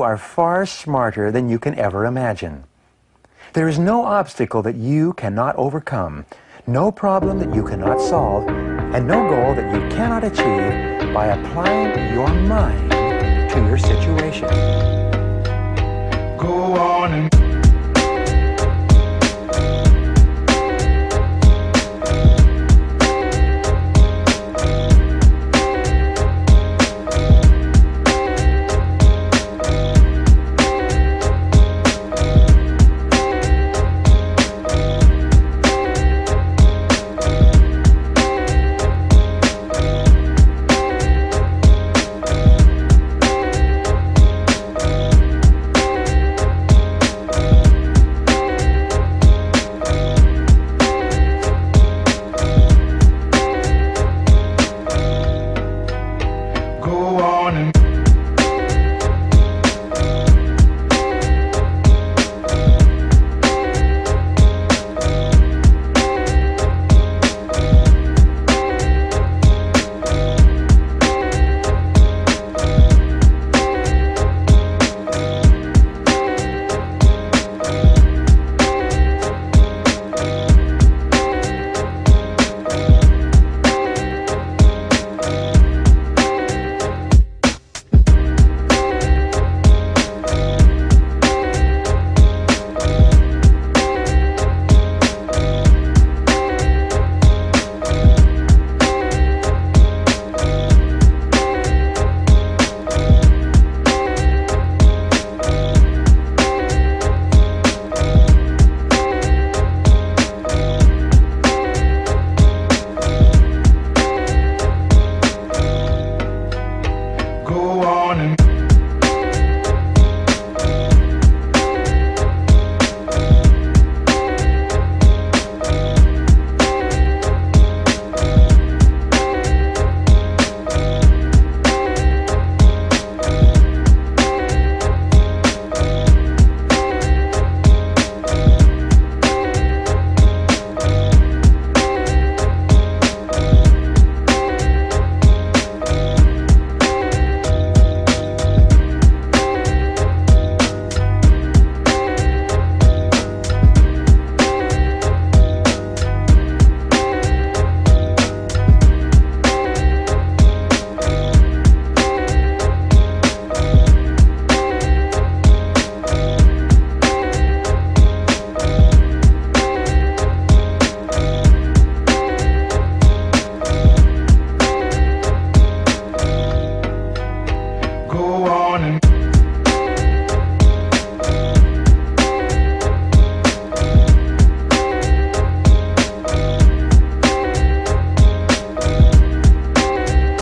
You are far smarter than you can ever imagine. There is no obstacle that you cannot overcome, no problem that you cannot solve, and no goal that you cannot achieve by applying your mind to your situation. Go on and